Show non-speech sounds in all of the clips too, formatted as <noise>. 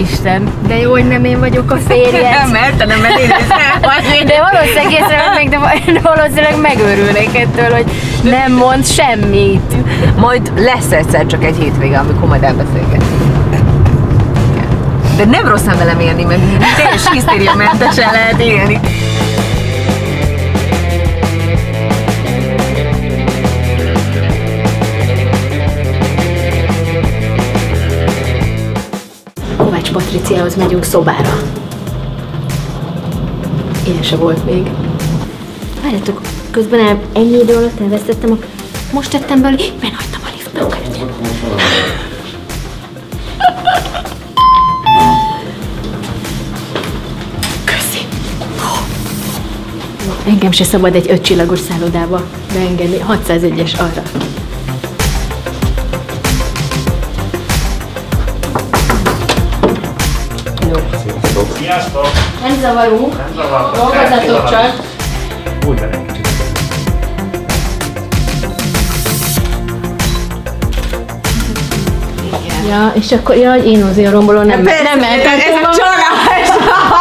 Úristen, de jó, hogy nem én vagyok a férjed. <laughs> Mert te nem <laughs> De valószínűleg észrevennék, de valószínűleg megőrülnék ettől, hogy nem mond semmit. Majd lesz egyszer csak egy hétvége, amikor majd elbeszélgetünk. De nem rossz nem velem élni, meg teljes hisztériamentesen lehet élni. Kovács Patriciához megyünk szobára. Ilyen se volt még. Várjatok, közben el, ennyi idő alatt elvesztettem. Most tettem belőle, ben hagytam a liftbe. Köszi. Engem se szabad egy ötcsillagos szállodába beengedni, 601-es arra. Nem zavarunk, Nem zavartok. dolgozatok csak. Úgy kicsit. Ja, és akkor, ja, én azért a romboló nem, nem ez mehetettem. a csalás!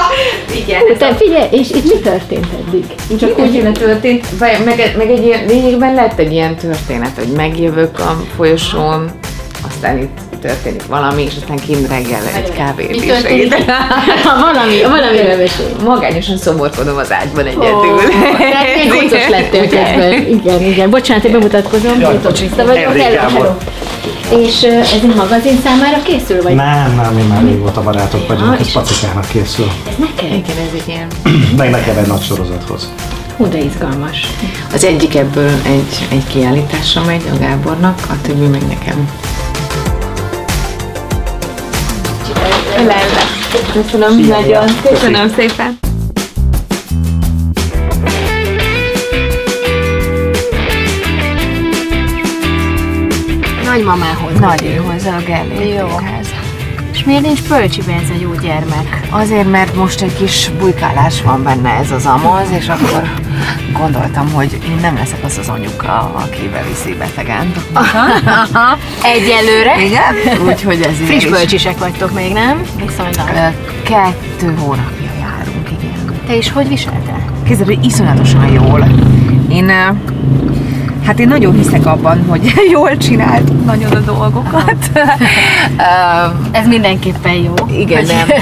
<laughs> Igen, ez Te figyelj, és itt mi történt eddig? Csak úgy jön történt, meg, meg egy ilyen, lényegben lett egy ilyen történet, hogy megjövök a folyosón, aztán itt történik valami, és aztán kint reggel egy kávét is segít. Valami, valami mesélj. Magányosan szomorkodom az ágyban egyedül. Ó, Tehát még kuncos lettél közben. Igen, igen. Bocsánat, én bemutatkozom. Jaj, hello. És ez egy magazin számára készül, vagy? Nem, nem, mi már régóta barátok vagyunk, ez és- pacikának készül. Ez nekem? Igen, ez egy ilyen... <clears throat> Meg nekem egy nagy sorozathoz. Hú, de izgalmas. Az egyik ebből egy, egy kiállításra megy a Gábornak, a többi meg nekem. Ölelve. Köszönöm Szia, nagyon. Köszönöm szépen. Nagymamához. Nagyéhoz a Gellértékhez. És miért nincs pölcsibe ez a jó gyermek? Azért, mert most egy kis bujkálás van benne ez az amaz, és akkor gondoltam, hogy én nem leszek az az anyuka, aki beviszi betegen. Egyelőre. Igen? Úgyhogy ez Friss bölcsisek vagytok még, nem? Viszonylag. Kettő hónapja járunk, igen. Te is hogy viseltél? Képzeld, hogy iszonyatosan jól. Én, hát én nagyon hiszek abban, hogy <laughs> jól csinált nagyon a dolgokat. <laughs> Ez mindenképpen jó. igen, nem. <laughs>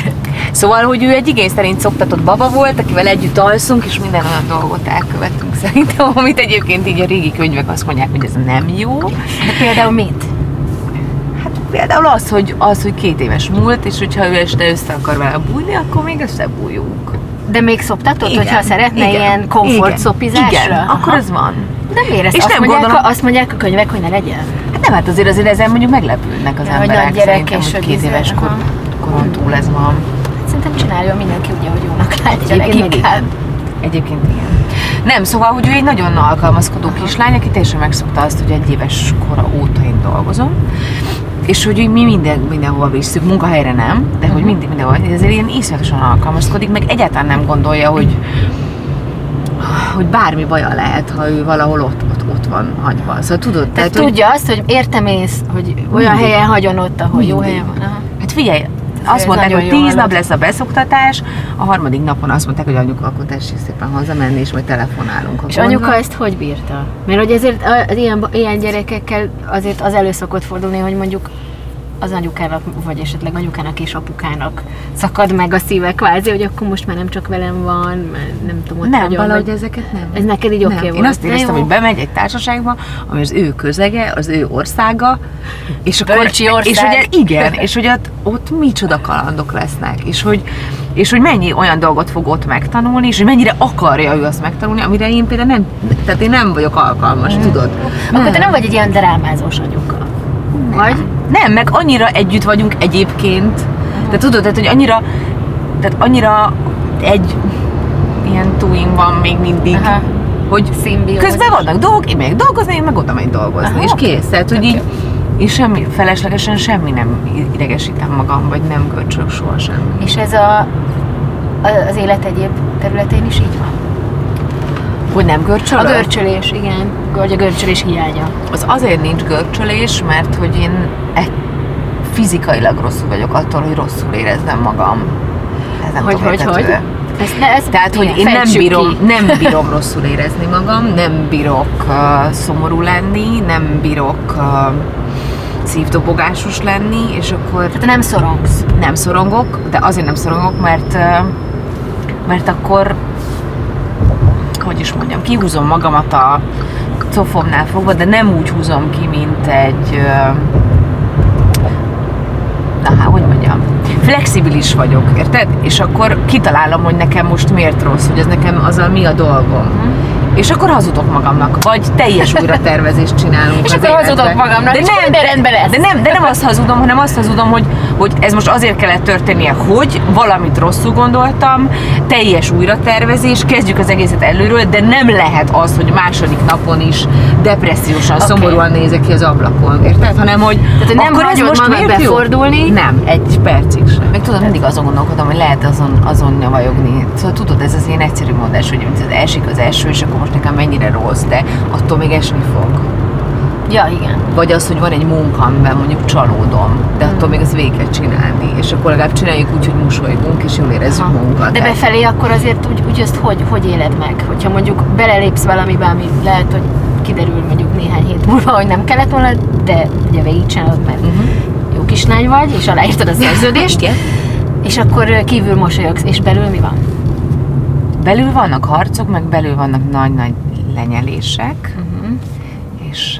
Szóval, hogy ő egy igény szerint szoktatott baba volt, akivel együtt alszunk, és minden olyan dolgot elkövettünk szerintem, amit egyébként így a régi könyvek azt mondják, hogy ez nem jó. De például mit? Hát például az, hogy, az, hogy két éves múlt, és hogyha ő este össze akar vele bújni, akkor még összebújjunk. De még szoptatod, Igen, hogyha szeretne igen, ilyen komfort igen? Igen, akkor Aha. az van. De miért ezt És azt, nem mondják, gondolom- azt mondják a könyvek, hogy ne legyen? Hát nem, hát azért azért ezen mondjuk meglepődnek az Ja, hogy emberek nagy gyerek, és hogy hogy két éves kor, koron túl ez van. Szerintem csinálja mindenki úgy, ahogy jónak látja Egyébként leginkább. Egyébként igen. Nem, szóval, hogy ő egy nagyon alkalmazkodó kislány, aki teljesen megszokta azt, hogy egy éves kora óta én dolgozom, és hogy mi minden, mindenhova visszük, munkahelyre nem, de hogy mindig mindenhova, ezért ilyen iszonyatosan alkalmazkodik, meg egyáltalán nem gondolja, hogy hogy bármi baja lehet, ha ő valahol ott, ott, ott van hagyva. Szóval tudod, Tehát hogy- tudja azt, hogy értem ész, hogy olyan Mindig. helyen hagyjon ott, ahol jó helyen van. Aha. Hát figyelj, ez azt mondták, nagyon hogy tíz nap lesz a beszoktatás, a harmadik napon azt mondták, hogy anyuka, akkor tessék szépen hazamenni, és majd telefonálunk. És anyuka van. ezt hogy bírta? Mert hogy ezért az ilyen, ilyen gyerekekkel azért az elő szokott fordulni, hogy mondjuk az anyukának, vagy esetleg anyukának és apukának szakad meg a szíve kvázi, hogy akkor most már nem csak velem van, nem tudom, ott Nem, hagyom, valahogy vagy- ezeket nem. Ez neked így Nem. oké Én volt. azt éreztem, hogy bemegy egy társaságba, ami az ő közege, az ő országa, és akkor, Bölcsi ország. és ugye igen, és hogy ott, ott micsoda kalandok lesznek, és hogy, és hogy mennyi olyan dolgot fog ott megtanulni, és hogy mennyire akarja ő azt megtanulni, amire én például nem, tehát én nem vagyok alkalmas, tudod? Akkor te nem vagy egy ilyen drámázós anyuka. Vagy? Nem, meg annyira együtt vagyunk egyébként. De tudod, tehát, hogy annyira, tehát annyira egy ilyen túim van még mindig, Aha. hogy Szimbiózis. közben vannak dolgok, én meg dolgozni, én meg oda megy dolgozni, Aha, és kész. Tehát, hogy így, és semmi, feleslegesen semmi nem idegesítem magam, vagy nem görcsölök soha semmi. És ez a- az élet egyéb területén is így van? Hogy nem A görcsölök? görcsölés, igen. Vagy a görcsölés hiánya. Az azért nincs görcsölés, mert hogy én egy fizikailag rosszul vagyok attól, hogy rosszul érezzem magam. Ez nem Hogy, tudom, hogy, hogy? Ez, ne, ez Tehát, hogy igen, én nem bírom, ki. nem bírom rosszul érezni magam, nem bírok uh, szomorú lenni, nem bírok uh, szívdobogásos lenni, és akkor Tehát nem szorongsz. nem szorongok, de azért nem szorongok, mert, ö, mert akkor, hogy is mondjam, kihúzom magamat a cofomnál fogva, de nem úgy húzom ki, mint egy, na hát, hogy mondjam, flexibilis vagyok, érted? És akkor kitalálom, hogy nekem most miért rossz, hogy ez nekem azzal mi a dolgom. És akkor hazudok magamnak, vagy teljes újratervezést csinálunk És akkor hazudok magamnak, de nem, minden rendben lesz. De nem, de nem azt hazudom, hanem azt hazudom, hogy, hogy ez most azért kellett történnie, hogy valamit rosszul gondoltam, teljes újratervezés, kezdjük az egészet előről, de nem lehet az, hogy második napon is depressziósan, okay. szomorúan nézek ki az ablakon, érted? Hanem, hogy Tehát, hogy nem akkor ez most magad miért jó? befordulni? Nem, egy percig sem. Meg tudod, mindig azon gondolkodom, hogy lehet azon, azon nyavajogni. Szóval tudod, ez az én egyszerű mondás, hogy esik az eső, és akkor most nekem mennyire rossz, de attól még esni fog. Ja, igen. Vagy az, hogy van egy munka, amiben mondjuk csalódom, de Hmm. attól még az végig kell csinálni, és akkor legalább csináljuk úgy, hogy mosolygunk, és jól érezzük Aha. magunkat. De befelé akkor azért úgy, úgy azt hogy, hogy éled meg? Hogyha mondjuk belelépsz valamibe, ami lehet, hogy kiderül mondjuk néhány hét múlva, hogy nem kellett volna, de ugye végigcsinálod, mert Mhm. jó kislány vagy, és aláírtad a szerződést, és akkor kívül mosolyogsz, és belül mi van? Belül vannak harcok, meg belül vannak nagy-nagy lenyelések, Uh-huh. és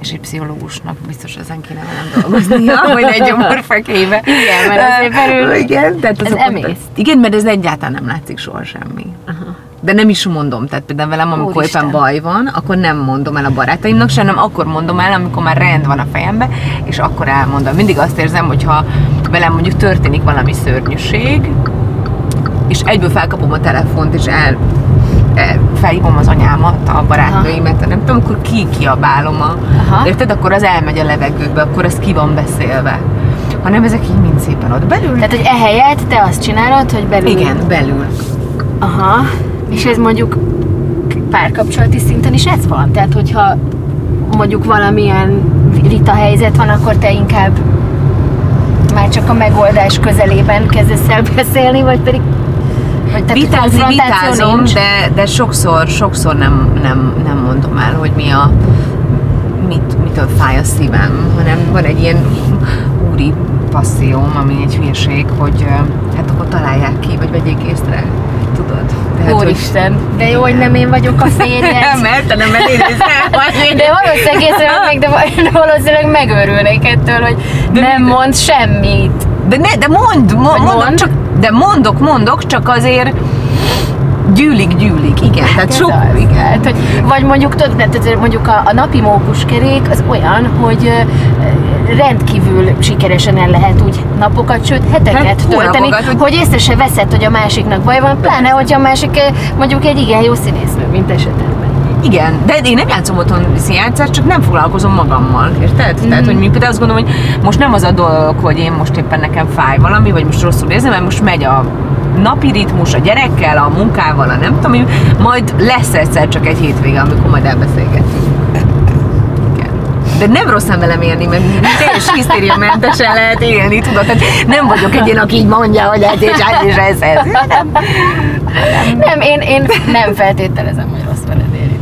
és egy pszichológusnak biztos ezen kéne velem dolgoznia, <laughs> hogy egy gyomorfekébe. Igen, mert azért belül- Igen, tehát ez azok- emész. Igen, mert ez egyáltalán nem látszik soha semmi. Aha. De nem is mondom, tehát például velem, amikor Úristen. éppen baj van, akkor nem mondom el a barátaimnak, sem nem akkor mondom el, amikor már rend van a fejembe, és akkor elmondom. Mindig azt érzem, hogyha velem mondjuk történik valami szörnyűség, és egyből felkapom a telefont, és el, el felhívom az anyámat, a barátnőimet, nem tudom, akkor ki kiabálom a... Aha. Érted? Akkor az elmegy a levegőbe, akkor az ki van beszélve. Hanem ezek így mind szépen ott belül. Tehát, hogy ehelyett te azt csinálod, hogy belül... igen, belül. Aha. És ez mondjuk párkapcsolati szinten is ez van? Tehát, hogyha mondjuk valamilyen vita helyzet van, akkor te inkább már csak a megoldás közelében kezdesz el beszélni, vagy pedig vagy tehát, hogy Vitázni vitázom, nincs? de, de sokszor, sokszor nem, nem, nem mondom el, hogy mi a, mit, mitől fáj a szívem, hanem van egy ilyen úri passzióm, ami egy hülyeség, hogy hát akkor találják ki, vagy vegyék észre, tudod? Tehát, hogy- Úristen, de jó, hogy nem én vagyok a férjed. <laughs> Mert te nem vagy De valószínűleg észrevennék, de val- valószínűleg megőrülnék ettől, hogy nem mond semmit. De, ne, de mond, mo, Vagy mondok, mond. csak, de mondok, mondok, csak azért gyűlik, gyűlik, igen. Tehát Ez sok, az. igen. Hát, hogy, vagy mondjuk, tudod, tehát mondjuk a, a napi mókuskerék az olyan, hogy rendkívül sikeresen el lehet úgy napokat, sőt heteket Hát, tölteni, hogy- hogy észre se veszed, hogy a másiknak baj van, pláne, hogyha a másik mondjuk egy igen jó színésznő, mint esetemben. Igen, de én nem játszom otthon színjátszást, csak nem foglalkozom magammal, érted? Mm. Tehát, hogy mi például azt gondolom, hogy most nem az a dolog, hogy én most éppen nekem fáj valami, vagy most rosszul érzem, mert most megy a napi ritmus a gyerekkel, a munkával, a nem tudom, majd lesz egyszer csak egy hétvége, amikor majd elbeszélgetünk. Igen. De nem rossz velem élni, mert teljes hisztériamentesen lehet élni, tudod? Tehát nem vagyok egy ilyen, aki így mondja, hogy ez és ez és ez. ez. Nem, én, én nem feltételezem, hogy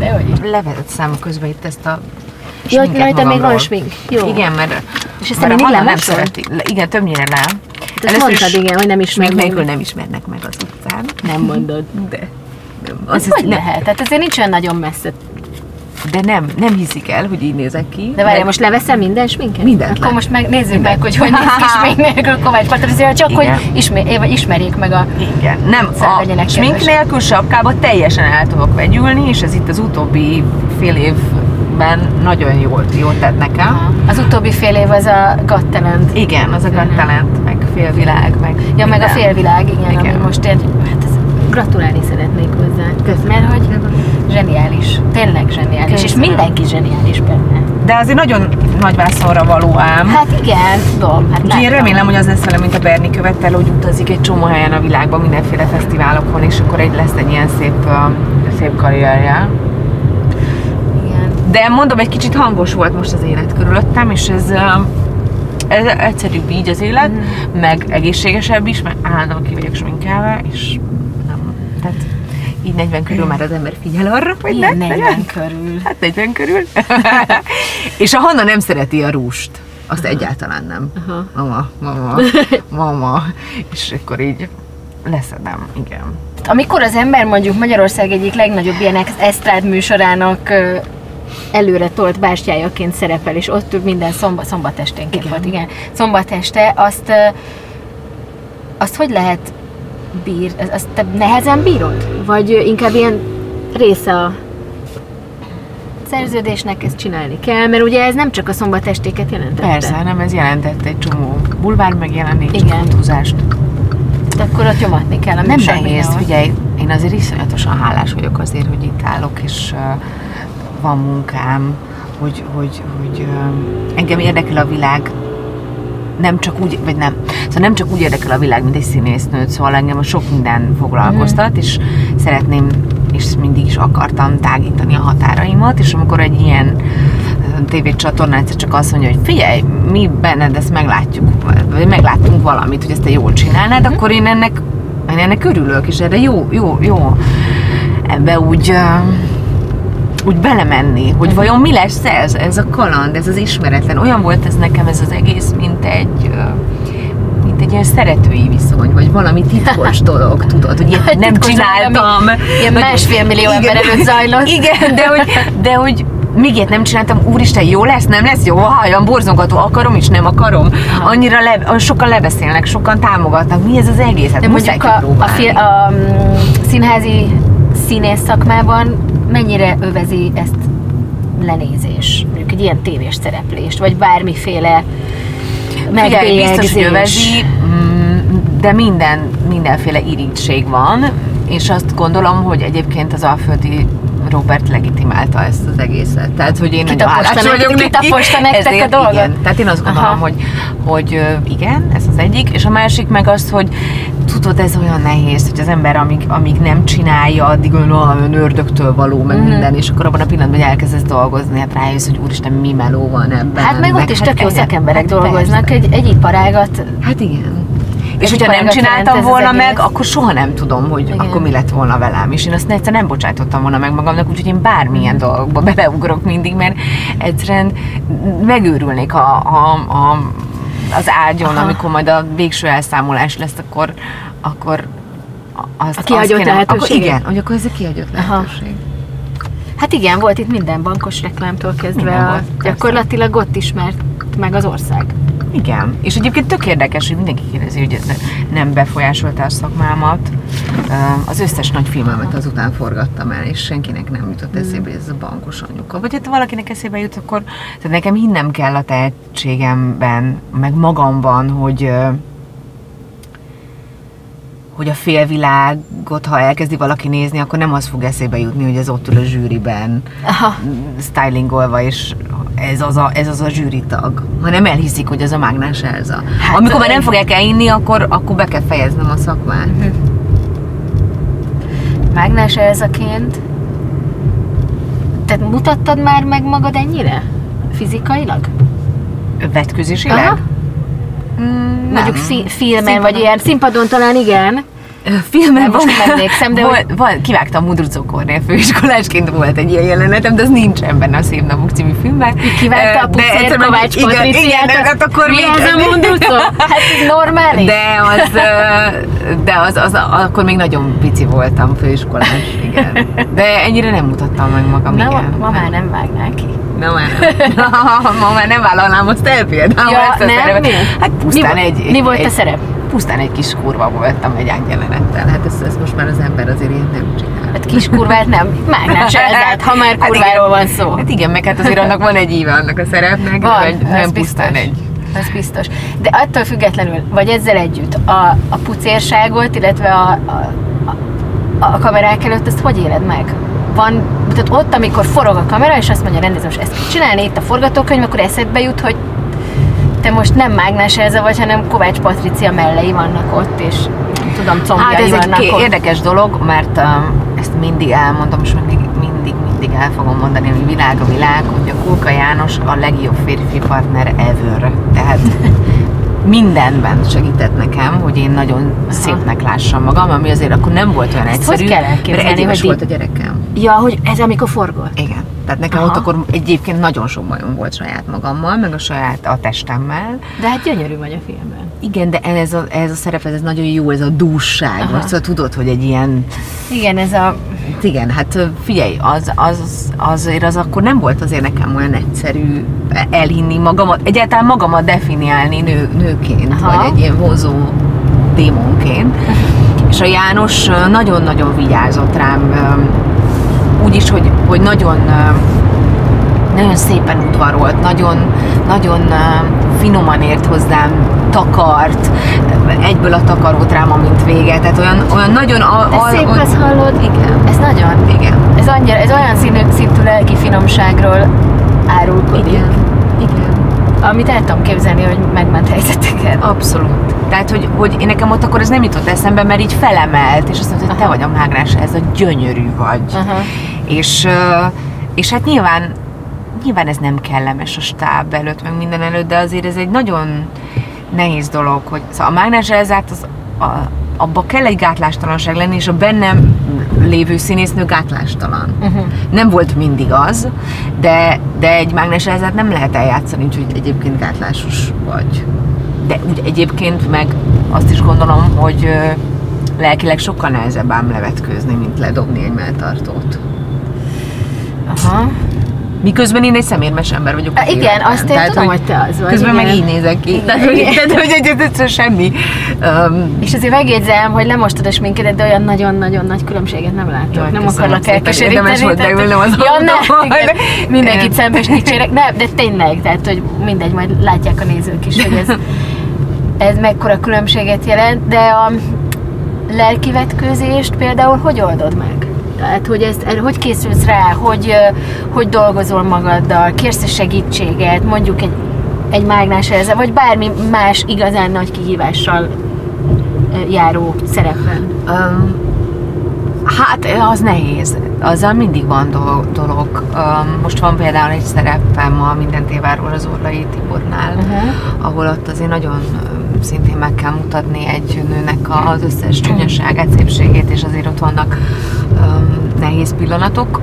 rossz veled élni, de hogy is. Levetett szám közben itt ezt a sminket rajta még van smink. Jó. Igen, mert, És ezt mert mindig nem szereti. Igen, többnyire le. Ezt mondtad, igen, hogy nem ismer Smink nélkül nem ismernek meg az utcán. Nem mondod. De. Nem, Az az hogy nem, lehet? Tehát azért nincs olyan nagyon messze. De nem, nem hiszik el, hogy így nézek ki. De Meg- most leveszem minden sminket? Mindent Akkor le. most meg nézzük Mindent. meg, hogy hogy néz ki smink nélkül Kovács Patricia, csak Igen. hogy ismer, ismerjék meg a... Igen, nem, a smink kedvesek. nélkül sapkába teljesen el tudok vegyülni, és ez itt az utóbbi fél évben nagyon jól, jól tett nekem. Aha. Az utóbbi fél év az a Got Talent. Igen, az a Got Talent, meg félvilág, meg Ja, meg a minden. félvilág, igen, Igen. ami most egy... Hát ez, gratulálni szeretnék hozzá. Mert hogy zseniális. Tényleg zseniális. És Köszönöm. mindenki zseniális benne. De azért nagyon nagy vászonra való ám. Hát igen, tudom. Hát Úgyhogy én remélem, hogy az lesz vele, mint a Berni követtel, hogy utazik egy csomó helyen a világban, mindenféle fesztiválokon, és akkor egy lesz egy ilyen szép, szép karrierje. Igen. De mondom, egy kicsit hangos volt most az élet körülöttem, és ez, ez egyszerűbb így az élet, meg egészségesebb is, mert állandóan ki vagyok sminkelve, és nem, tehát így 40 körül már az ember figyel arra, hogy Ilyen ne, 40 körül. Hát 40 körül. <laughs> és a Hanna nem szereti a rúst. Azt egyáltalán nem. Aha. Mama, mama, <laughs> mama. És akkor így leszedem, igen. Amikor az ember mondjuk Magyarország egyik legnagyobb ilyen esztrád műsorának előre tolt bástyájaként szerepel, és ott minden szomba, szombatesténként Igen. volt, igen. Szombateste, azt, azt hogy lehet bír, azt te nehezen bírod? Vagy inkább ilyen része a szerződésnek ezt csinálni kell, mert ugye ez nem csak a szombatestéket jelentette. Persze, nem, ez jelentett egy csomó bulvár megjelenést, Igen. fotózást. Akkor ott nyomatni kell a Nem nehéz, mindenhol. figyelj, én azért iszonyatosan hálás vagyok azért, hogy itt állok, és uh, van munkám, hogy, hogy, hogy uh, engem érdekel a világ, nem csak úgy, vagy nem, szóval nem csak úgy érdekel a világ, mint egy színésznőt, szóval engem a sok minden foglalkoztat, és szeretném, és mindig is akartam tágítani a határaimat, és amikor egy ilyen tévécsatorna egyszer csak azt mondja, hogy figyelj, mi benned ezt meglátjuk, vagy megláttunk valamit, hogy ezt te jól csinálnád, akkor én ennek, én ennek örülök, és erre jó, jó, jó ebbe úgy, úgy belemenni, hogy vajon mi lesz ez, ez a kaland, ez az ismeretlen. Olyan volt ez nekem ez az egész, mint egy, mint egy ilyen szeretői viszony, vagy valami titkos <laughs> dolog, tudod, hogy ilyet nem Titkos csináltam. ami Ilyen másfél millió ember előtt zajlott. <laughs> Igen, de hogy, de hogy még ilyet nem csináltam, úristen, jó lesz, nem lesz jó, hajlan borzongató, akarom is, nem akarom. Annyira le, sokan lebeszélnek, sokan támogatnak, mi ez az egész? Hát De mondjuk a, a, kipróbálni. fi, a mm, színházi színész szakmában mennyire övezi ezt lenézés? Mondjuk egy ilyen tévés szereplést, vagy bármiféle Figyelj, biztos, hogy megbélyegzés. övezi, mm, de minden, mindenféle irítség van, és azt gondolom, hogy egyébként az Alföldi Robert legitimálta ezt az egészet. Tehát, hogy én nagyon hálás vagyok neki. kitaposta nektek a dolgot? Igen. Tehát én azt gondolom, Aha. hogy, hogy igen, ez az egyik, és a másik meg az, hogy tudod, ez olyan nehéz, hogy az ember amíg, amíg nem csinálja, addig olyan, ördögtől való, meg Mhm. minden, és akkor abban a pillanatban, hogy elkezdesz dolgozni, hát rájössz, hogy úristen, mi meló van ebben. Hát meg ott is tök jó szakemberek hát dolgoznak, egy, egy iparágat Hát igen. És hogyha nem csináltam volna meg, akkor soha nem tudom, hogy Igen. akkor mi lett volna velem. És én azt egyszer nem bocsájtottam volna meg magamnak, úgyhogy én bármilyen dolgokba <laughs> beleugrok mindig, mert egyszerűen megőrülnék a, a, a, az ágyon, Aha. amikor majd a végső elszámolás lesz, akkor, akkor azt, A kihagyott azt kéne- lehetőség. Akkor igen, hogy akkor ez a kihagyott Aha. lehetőség. Hát igen, volt itt minden bankos reklámtól kezdve, Minden a, volt, gyakorlatilag ott ismert meg az ország. Igen, és egyébként tök érdekes, hogy mindenki kérdezi, hogy ez nem befolyásolta a szakmámat. Az összes nagy filmemet azután forgattam el, és senkinek nem jutott eszébe, hogy ez a bankos anyuka. Vagy hát valakinek eszébe jut, akkor tehát nekem hinnem kell a tehetségemben, meg magamban, hogy hogy a félvilágot, ha elkezdi valaki nézni, akkor nem az fog eszébe jutni, hogy az ott ül a zsűriben, Aha. stylingolva, és ez az a, ez az a zsűritag, hanem elhiszik, hogy ez a Mágnás Elza. Hát, Amikor már nem fogják elinni, akkor, akkor be kell fejeznem a szakmát. Mágnás Elzaként tehát mutattad már meg magad ennyire? Fizikailag? Vetkőzésileg? Aha. Mm, Mondjuk fi- filmen, Színpadon. vagy ilyen színpadon talán igen. Most van- nem emlékszem, de volt, volt, kivágtam Mudrucó Kornél főiskolásként volt egy ilyen jelenetem, de az nincsen benne a Szép Napok című filmben. Kivágta a meg- Kovács igen, Patriciát. Igen, de hát akkor Mi ez a monducó? Hát ez normális. De az, de az, az, akkor még nagyon pici voltam, főiskolás, igen. De ennyire nem mutattam meg magam, Na, igen. ma már nem vágnál ki. Na már nem. <laughs> ma már nem vállalnám azt el például Ja, ezt a nem? Mi? Hát pusztán Mi- egy, mi volt a szerep? Pusztán egy kis kurva voltam egy ángyelenettel. Hát ezt, ezt most már az ember azért ilyen nem csinál. Hát kis kurvát nem. Mágnás Elzát, ha már Hát kurváról igen. van szó. Hát igen, meg hát azért annak van egy íve annak a szerepnek, Van, ez nem pusztán egy. Ez biztos. De attól függetlenül, vagy ezzel együtt, a, a pucérságot, illetve a, a, a, a kamerák előtt, ezt hogy éled meg? Van, tehát ott, amikor forog a kamera, és azt mondja a rendező, most ezt kell csinálni, itt a forgatókönyv, akkor eszedbe jut, hogy te most nem Mágnás Elza vagy, hanem Kovács Patricia mellei vannak ott, és tudom, combjai Hát ez egy vannak ké- ott. érdekes dolog, mert um, ezt mindig elmondom, és mindig, mindig, mindig el fogom mondani, hogy világ a világ, hogy a Kulka János a legjobb férfi partner ever. Tehát <laughs> mindenben segített nekem, hogy én nagyon szépnek lássam magam, ami azért akkor nem volt olyan Ezt egyszerű, hogy kell mert egy éves hogy volt a gyerekem. Ja, hogy ez amikor forgott. Igen. Tehát nekem Aha. ott akkor egyébként nagyon sok bajom volt saját magammal, meg a saját a testemmel. De hát gyönyörű vagy a filmben. Igen, de ez a, ez a szerep, ez nagyon jó, ez a dússág. Aha. Vagy szóval tudod, hogy egy ilyen Igen, ez a... igen, hát figyelj, az, az, azért az akkor nem volt azért nekem olyan egyszerű elhinni magamat, egyáltalán magamat definiálni nő, nőként, Aha. vagy egy ilyen vonzó démonként. <laughs> És a János nagyon-nagyon vigyázott rám, úgy is, hogy, hogy nagyon, nagyon szépen udvarolt, nagyon, nagyon finoman ért hozzám, takart, egyből a takarót rám, amint vége, tehát olyan, olyan nagyon... A, a- szép a- az hallod. Igen. Ez nagyon. Igen. Ez, annyira, ez olyan színű, szintű lelki finomságról árulkodik. Igen. Igen. Amit el tudom képzelni, hogy megment helyzeteket. Abszolút. Tehát, hogy, hogy én nekem ott akkor ez nem jutott eszembe, mert így felemelt, és azt mondta, hogy te vagy a mágrás, ez a gyönyörű vagy. Aha. És, és hát nyilván, nyilván ez nem kellemes a stáb előtt, meg minden előtt, de azért ez egy nagyon nehéz dolog, hogy szóval a mágnás elzárt, az, a, abba kell egy gátlástalanság lenni, és a bennem lévő színésznő gátlástalan. Uh-huh. Nem volt mindig az, de, de egy mágnes elzárt nem lehet eljátszani, úgyhogy egyébként gátlásos vagy. De úgy egyébként meg azt is gondolom, hogy lelkileg sokkal nehezebb ám levetkőzni, mint ledobni egy melltartót. Aha. Miközben én egy szemérmes ember vagyok. Á, az igen, életben. azt én tudom, hogy te az vagy, Közben meg igen. így nézek ki. Igen. Tehát, hogy, tehát, hogy egy, egyszer semmi. Um, És azért megjegyzem, hogy lemostad a sminkedet, de olyan nagyon-nagyon nagy különbséget nem látok. Jaj, nem akarlak elkeseríteni. Érdemes volt tehát- beülnem az Ja, ne, igen. Mindenkit Igen. szembes dicsérek. Nem, de tényleg, tehát hogy mindegy, majd látják a nézők is, hogy ez, <laughs> ez mekkora különbséget jelent, de a lelki vetkőzést például hogy oldod meg? Tehát, hogy ezt, erre hogy készülsz rá, hogy, hogy dolgozol magaddal, kérsz segítséget, mondjuk egy, egy mágnás ezzel, vagy bármi más igazán nagy kihívással járó szerepben. Um, hát az nehéz. Azzal mindig van dolog. dolog. Um, most van például egy szerepem a Minden téváról az Orlai Tibornál, Uh-huh. ahol ott azért nagyon szintén meg kell mutatni egy nőnek az összes csúnyaságát, szépségét, és azért ott vannak um, nehéz pillanatok.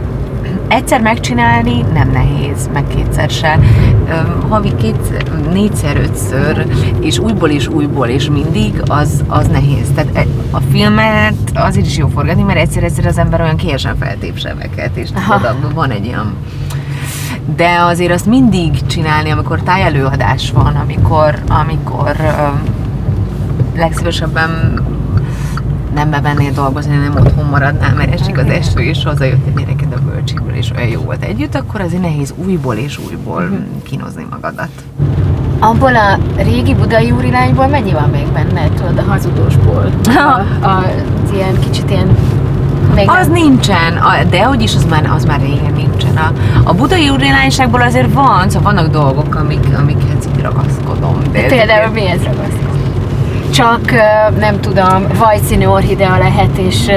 Egyszer megcsinálni nem nehéz, meg kétszer se. Öm, Havi kétszer, négyszer, ötször, és újból és újból, és mindig, az, az nehéz. Tehát e- a filmet azért is jó forgatni, mert egyszer-egyszer az ember olyan késen feltép sebeket, és tudod, van egy ilyen de azért azt mindig csinálni, amikor tájelőadás van, amikor, amikor öm, legszívesebben nem bevennél dolgozni, nem otthon maradnál, mert esik az eső, és hazajött a gyereked a bölcséből, és olyan jó volt együtt, akkor azért nehéz újból és újból Mhm. kínozni magadat. Abból a régi budai úrilányból mennyi van még benne, tudod, a hazudósból? A, a, az ilyen kicsit ilyen... Még Az nem. nincsen, a- de hogy is, az már, az már régen nincsen. A, a budai úrlányságból azért van, szóval vannak dolgok, amik, amikhez így ragaszkodom. De De például mihez ragaszkodsz? Csak nem tudom, vajszínű orhidea lehet, és ö,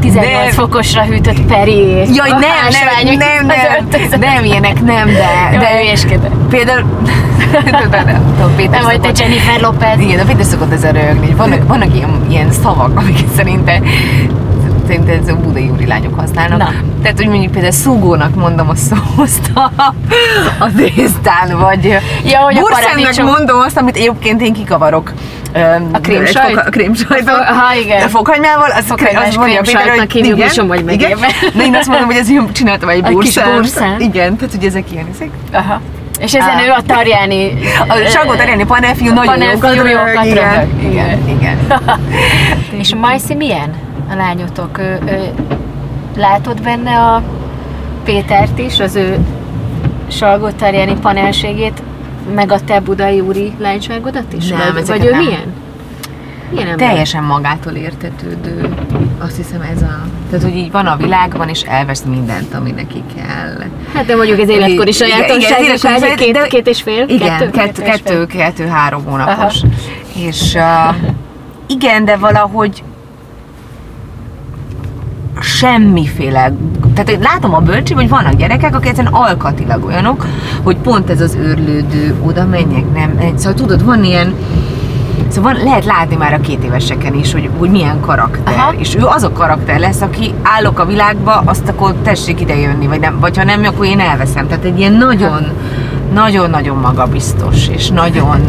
18 Nem. fokosra hűtött peri. Jaj, nem, nem, nem, nem, nem, ilyenek nem, de, De de hülyéskedek. például, <laughs> Nem vagy te Jennifer Lopez. Igen, a Péter szokott ezzel röhögni, vannak, vannak ilyen, ilyen szavak, amiket szerinte Szerintem ez a budai úri lányok használnak. Na. Tehát, hogy mondjuk például szúgónak mondom a szószt a, tésztán, vagy Ja, hogy a mondom azt, amit egyébként én kikavarok. Öm, A krémsajt? egy fok- A krémsajtot. Aha, igen. A fokhagymával, az, Fokhagymás az mondja Péter, hogy hívjuk igen, Somogy igen. Na én azt mondom, hogy ez csináltam egy A burszát. Igen, tehát hogy ezek ilyen ezek. Aha. És ezen Á. ő a Tarjáni... A Salgó Terjani panelfiú nagyon jókat röhög, igen, igen, igen. <laughs> És Majszi milyen a lányotok? Ő, ő, látod benne a Pétert is, az ő Salgó Tarjáni panelségét, meg a te budai úri lányságodat is? Nem, vagy, vagy ő nem. milyen? Milyen ember? Teljesen magától értetődő. Azt hiszem ez a... Tehát, hogy így van a világban, és elvesz mindent, ami neki kell. Hát de mondjuk ez életkori Igen, sajátosság, igen, és életkori két, de- két és fél? Igen, kettő, kettő, fél? kettő, kettő, három hónapos. Aha. És uh, igen, de valahogy semmiféle, tehát látom a bölcsi, hogy vannak gyerekek, akik egyszerűen alkatilag olyanok, hogy pont ez az őrlődő, oda menjek, nem, szóval tudod, van ilyen, Szóval van, lehet látni már a két éveseken is, hogy, hogy milyen karakter. Aha. És ő az a karakter lesz, aki állok a világba, azt akkor tessék ide jönni, vagy, nem, vagy ha nem, akkor én elveszem. Tehát egy ilyen nagyon, nagyon-nagyon magabiztos, és nagyon...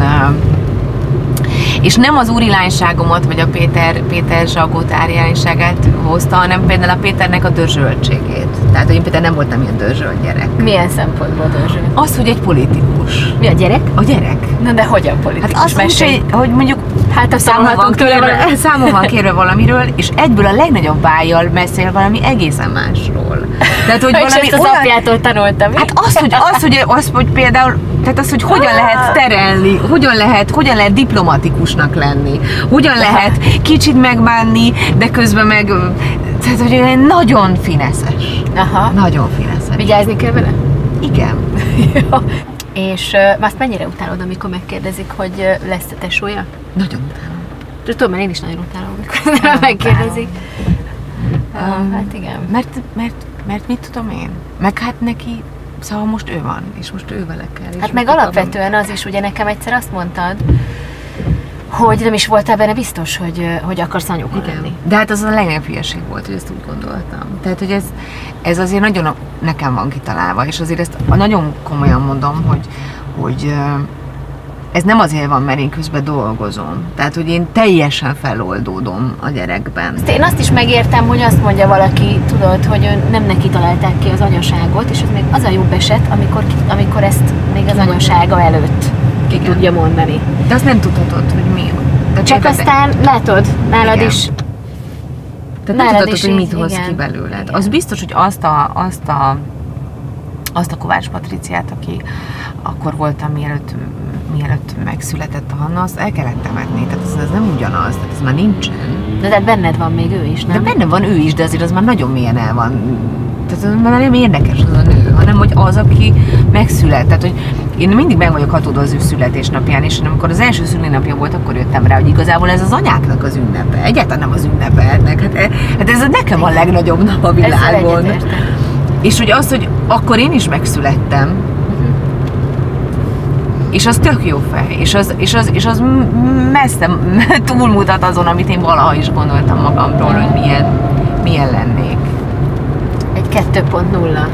és nem az úrilányságomat, vagy a Péter, Péter zsagót árjányságát hozta, hanem például a Péternek a dörzsöltségét. Tehát, hogy én például nem voltam ilyen dörzsölt gyerek. Milyen szempontból dörzsöl? Az, hogy egy politikus. Mi a gyerek? A gyerek. Na de hogyan politikus? Hát az, Mesélj. hogy, hogy mondjuk Hát van, tanulhatunk tőle kérve, <laughs> számon van kérve valamiről, és egyből a legnagyobb bájjal beszél valami egészen másról. Tehát, hogy És valami ezt az olyan, apjától tanultam. Hát az, hogy, az, hogy, az, hogy például, tehát az, hogy hogyan lehet terelni, hogyan lehet, hogyan lehet diplomatikusnak lenni, hogyan lehet kicsit megbánni, de közben meg, tehát, hogy olyan nagyon fineszes. Aha. Nagyon fineszes. Vigyázni kell vele? Igen. <laughs> És uh, azt mennyire utálod, amikor megkérdezik, hogy uh, lesz-e tesója? Nagyon utálom. Tudom, mert én is nagyon utálom, amikor nem <laughs> megkérdezik. Uh, hát igen. Mert, mert, mert mit tudom én? Meg hát neki, szóval most ő van, és most ő vele kell. Hát meg alapvetően az is, ugye nekem egyszer azt mondtad, hogy nem is voltál benne biztos, hogy, hogy akarsz anyuka lenni. Igen. De hát az a legnagyobb hülyeség volt, hogy ezt úgy gondoltam. Tehát, hogy ez, ez azért nagyon nekem van kitalálva, és azért ezt nagyon komolyan mondom, hogy, hogy ez nem azért van, mert én közben dolgozom. Tehát, hogy én teljesen feloldódom a gyerekben. Én azt is megértem, hogy azt mondja valaki, tudod, hogy nem neki találták ki az anyaságot, és az még az a jobb eset, amikor, amikor ezt még az anyasága előtt ki Igen. tudja mondani. De azt nem tudhatod, hogy mi. De Csak aztán látod, nálad Igen. is Tehát nem tudod, is hogy mit hoz igen. ki belőled. Igen. Az biztos, hogy azt a, azt a, azt a Kovács Patriciát, aki akkor voltam, mielőtt, mielőtt megszületett a Hanna, azt el kellett temetni. Tehát ez, ez nem ugyanaz, tehát ez már nincsen. De tehát benned van még ő is, De nem? benne van ő is, de azért az már nagyon mélyen el van. Tehát már nem érdekes az a nő, hanem hogy az, aki megszület. Tehát, hogy én mindig meg vagyok hatódva az ő születésnapján, és amikor az első szülinapja volt, akkor jöttem rá, hogy igazából ez az anyáknak az ünnepe. Egyáltalán nem az ünnepelnek. Hát, e- hát ez nekem a legnagyobb nap a világon. És hogy az, hogy akkor én is megszülettem, Mhm. és az tök jó fej, és az, és az, és az messze <laughs> túlmutat azon, amit én valaha is gondoltam magamról, hogy milyen, milyen lennék. Egy 2.0.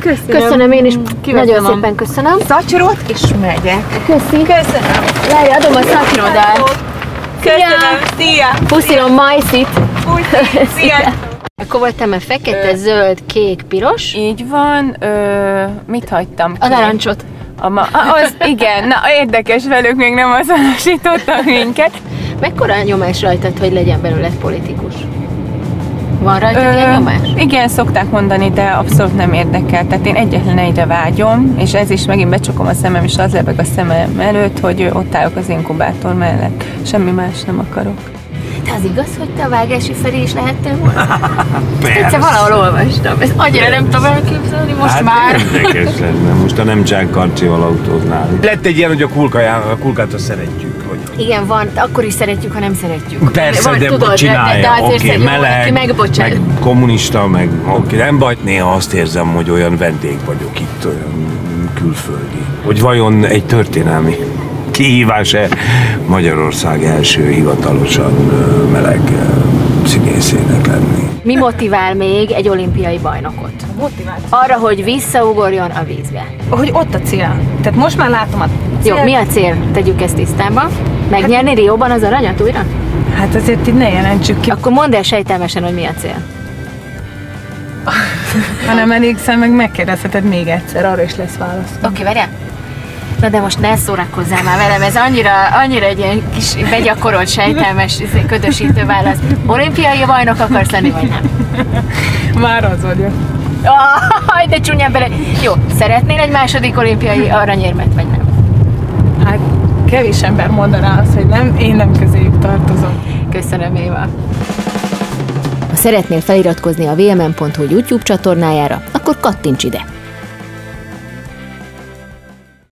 Köszönöm. Köszönöm én is, Kivetem nagyon szépen köszönöm. Szacsrot, és megyek. Köszi. Köszönöm. Várj, adom a szakirodát. Köszönöm, szia! Puszilom majszit. <laughs> Szia! Akkor voltam a fekete, zöld, kék, piros. Így van, ö, mit hagytam ki? A narancsot. A ma- az, igen, na érdekes velük, még nem azonosítottak minket. Mekkora nyomás rajtad, hogy legyen belőled politikus? Van Ö, ilyen nyomás? igen, szokták mondani, de abszolút nem érdekel. Tehát én egyetlen egyre vágyom, és ez is megint becsukom a szemem, és az lebeg a szemem előtt, hogy ott állok az inkubátor mellett. Semmi más nem akarok. De az igaz, hogy te a Vágási Feri is lehettél volna? <laughs> Egyszer valahol olvastam. Ez annyira nem tudom elképzelni most Hát már. érdekes lenne, most a nem Csánk Karcsival autóznál. Lett egy ilyen, hogy a, kulkajá, a kulkát azt szeretjük. Igen, van, akkor is szeretjük, ha nem szeretjük. Persze, Van, de tudod, csinálja, de, de azért oké, okay, meleg, megbocsát. meg kommunista, meg oké, nem baj, néha azt érzem, hogy olyan vendég vagyok itt, olyan külföldi. Hogy vajon egy történelmi kihívás-e Magyarország első hivatalosan meleg színészének lenni? Mi motivál még egy olimpiai bajnokot? Arra, hogy visszaugorjon a vízbe. hogy ott a cél. Tehát most már látom a cél. Jó, mi a cél? Tegyük ezt tisztába. Megnyerni Rióban az aranyat újra? Hát azért itt ne jelentsük ki, Akkor mondd el sejtelmesen, hogy mi a cél. hanem elégszem, meg megkérdezheted még egyszer, arra is lesz válasz. Oké, okay, várjál. Na de most ne szórakozzál már velem, ez annyira, annyira egy ilyen kis begyakorolt, sejtelmes, ködösítő válasz. Olimpiai bajnok akarsz lenni, vagy nem? Már az vagyok. Aj, de csúnyán bele. Jó, szeretnél egy második olimpiai aranyérmet, vagy nem? Kevés ember mondaná azt, hogy nem, én nem közéjük tartozom. Köszönöm, Éva. Ha szeretnél feliratkozni a vmn.hu YouTube csatornájára, akkor kattints ide!